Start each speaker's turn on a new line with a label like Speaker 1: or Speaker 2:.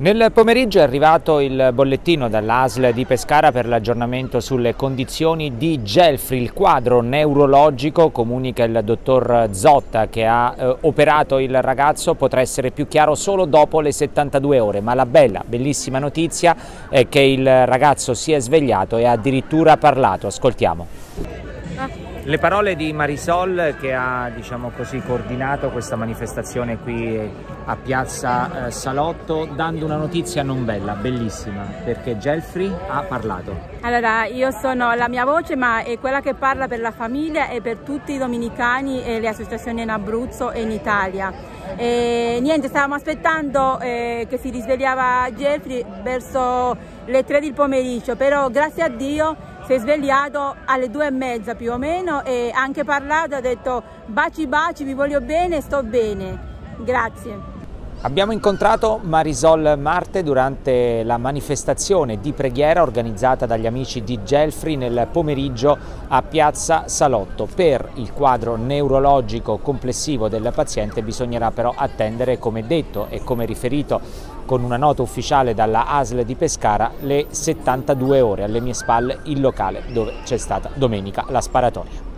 Speaker 1: Nel pomeriggio è arrivato il bollettino dall'ASL di Pescara per l'aggiornamento sulle condizioni di Gelfri. Il quadro neurologico, comunica il dottor Zotta che ha eh, operato il ragazzo, potrà essere più chiaro solo dopo le 72 ore, ma la bella, bellissima notizia è che il ragazzo si è svegliato e ha addirittura parlato. Ascoltiamo. Le parole di Marisol che ha diciamo così, coordinato questa manifestazione qui a Piazza eh, Salotto dando una notizia non bella, bellissima, perché Gelfri ha parlato.
Speaker 2: Allora, io sono la mia voce ma è quella che parla per la famiglia e per tutti i dominicani e le associazioni in Abruzzo e in Italia. E, niente, stavamo aspettando eh, che si risvegliava Gelfri verso le 3 del pomeriggio, però grazie a Dio si è svegliato alle due e mezza più o meno e ha anche parlato, ha detto baci baci, vi voglio bene, sto bene. Grazie.
Speaker 1: Abbiamo incontrato Marisol Marte durante la manifestazione di preghiera organizzata dagli amici di Gelfri nel pomeriggio a Piazza Salotto. Per il quadro neurologico complessivo del paziente bisognerà però attendere, come detto e come riferito con una nota ufficiale dalla ASL di Pescara, le 72 ore alle mie spalle il locale dove c'è stata domenica la sparatoria.